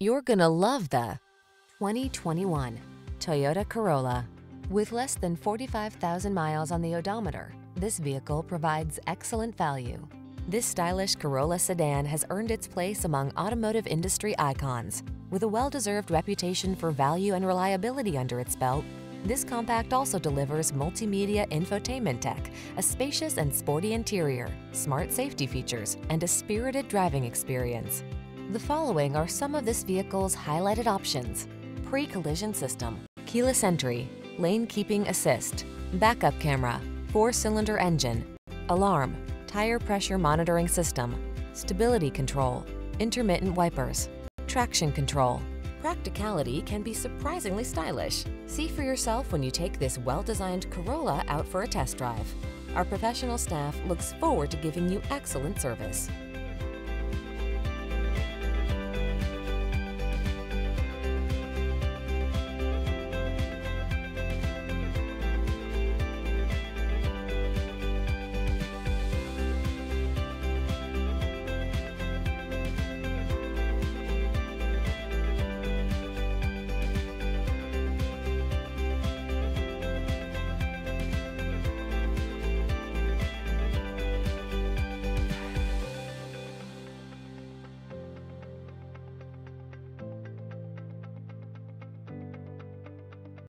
You're gonna love the 2021 Toyota Corolla. With less than 45,000 miles on the odometer, this vehicle provides excellent value. This stylish Corolla sedan has earned its place among automotive industry icons. With a well-deserved reputation for value and reliability under its belt, this compact also delivers multimedia infotainment tech, a spacious and sporty interior, smart safety features, and a spirited driving experience. The following are some of this vehicle's highlighted options. Pre-collision system, keyless entry, lane keeping assist, backup camera, four-cylinder engine, alarm, tire pressure monitoring system, stability control, intermittent wipers, traction control. Practicality can be surprisingly stylish. See for yourself when you take this well-designed Corolla out for a test drive. Our professional staff looks forward to giving you excellent service.